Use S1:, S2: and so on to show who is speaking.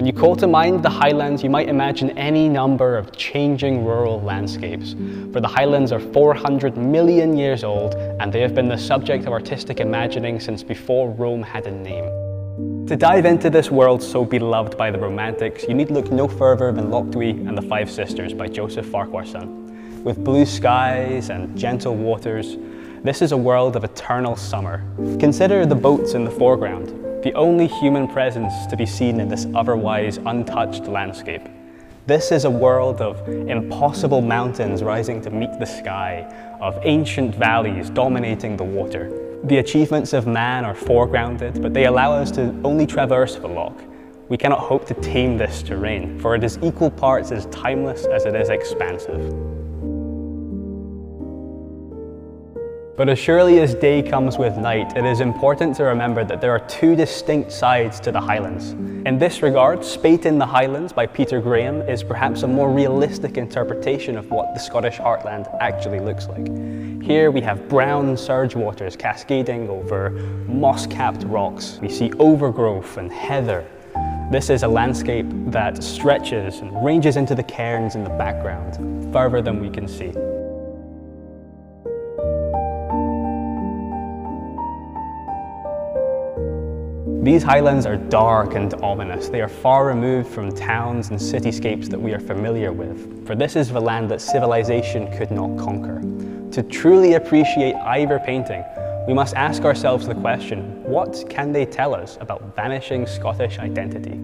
S1: When you call to mind the Highlands, you might imagine any number of changing rural landscapes. For the Highlands are 400 million years old, and they have been the subject of artistic imagining since before Rome had a name. To dive into this world so beloved by the Romantics, you need look no further than Duich and the Five Sisters by Joseph Farquharson. With blue skies and gentle waters, this is a world of eternal summer. Consider the boats in the foreground, the only human presence to be seen in this otherwise untouched landscape. This is a world of impossible mountains rising to meet the sky, of ancient valleys dominating the water. The achievements of man are foregrounded, but they allow us to only traverse the loch. We cannot hope to tame this terrain, for it is equal parts as timeless as it is expansive. But as surely as day comes with night, it is important to remember that there are two distinct sides to the Highlands. In this regard, Spate in the Highlands by Peter Graham is perhaps a more realistic interpretation of what the Scottish heartland actually looks like. Here we have brown surge waters cascading over moss-capped rocks. We see overgrowth and heather. This is a landscape that stretches and ranges into the cairns in the background, further than we can see. These highlands are dark and ominous. They are far removed from towns and cityscapes that we are familiar with, for this is the land that civilization could not conquer. To truly appreciate either painting, we must ask ourselves the question, what can they tell us about vanishing Scottish identity?